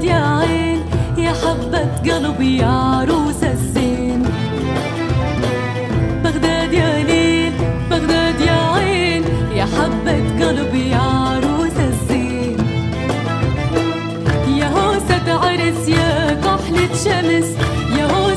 الأبيض يا عين يا حبة قلبي يا عروس الزين بغداد يا ليل بغداد يا عين يا حبة قلبي يا عروس الزين يا هوسة عرس يا كحلة شمس يا هوسة